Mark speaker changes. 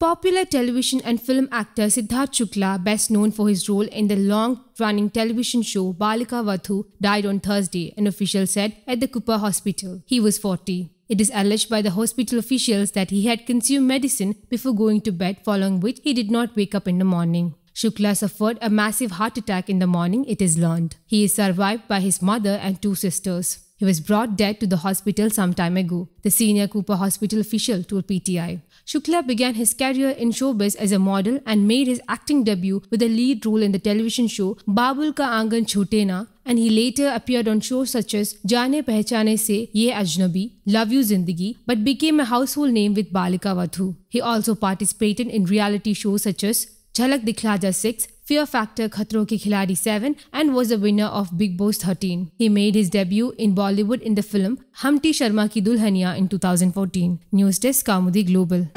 Speaker 1: Popular television and film actor Sidharth Shukla, best known for his role in the long running television show Balika Vadhu, died on Thursday, an official said at the Cooper Hospital. He was 40. It is alleged by the hospital officials that he had consumed medicine before going to bed, following which he did not wake up in the morning. Shukla suffered a massive heart attack in the morning, it is learned. He is survived by his mother and two sisters. He was brought dead to the hospital some time ago, the senior Cooper hospital official told PTI. Shukla began his career in showbiz as a model and made his acting debut with a lead role in the television show Babul Ka Aangann Chootey Na and he later appeared on shows such as Jaane Pehchaane Se Ye Ajnabbi, Love You Zindagi, but became a household name with Balika Vadhu. He also participated in reality shows such as Jhalak Dikhhla Jaa 6, Fear Factor Khatron Ke Khiladi 7 and was a winner of Bigg Boss 13. He made his debut in Bollywood in the film Humpty Sharma Ki Dulhania in 2014. News Desk Kaumudy Global.